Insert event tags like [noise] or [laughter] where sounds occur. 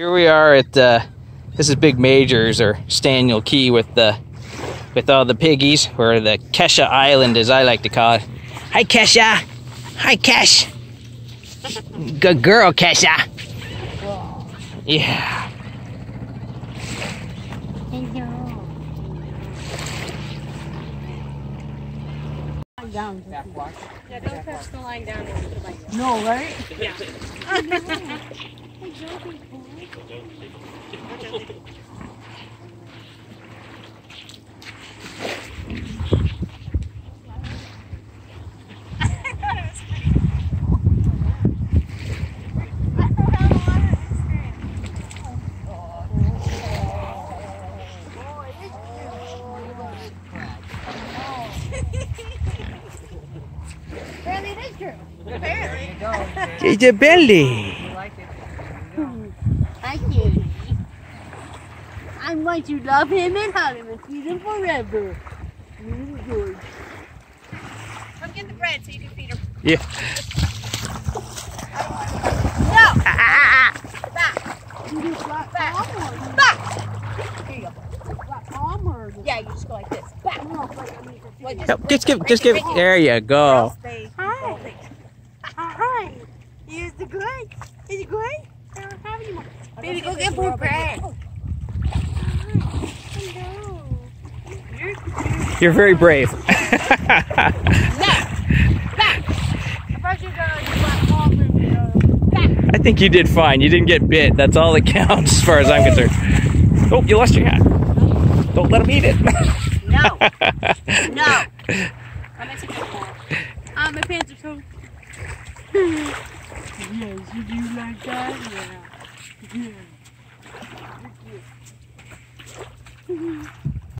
Here we are at uh, this is Big Majors or Staniel Cay with the with all the piggies, or the Kesha Island as I like to call it. Hi Kesha. Hi Kesh. Good girl, Kesha. Yeah. Down. Yeah, don't touch the line down there. with the bike. No, right? Yeah. [laughs] Apparently it is true. Apparently. JJ Belly. I can't. I'm going to love him and hug him and feed him forever. Really good. Come get the bread so you can feed her. Yeah. No! Back! You do flat palm or? Back! Here you go. Flat palm or? Yeah, you just go like this. Back. No, but I mean, Well, just, Yep, Just give just give there you go. Hi. Hi. Is it good? Is it good? I don't have any more. Baby, go get more bread. You're very brave. I thought you were gonna do flat palm and, uh, back. I think you did fine. You didn't get bit. That's all that counts as far as I'm concerned. Oh, you lost your hat. Don't let him eat it. No. No. I'm gonna take it more. Ah, my pants are so. [laughs] yes, you do like that? Yeah. Yeah.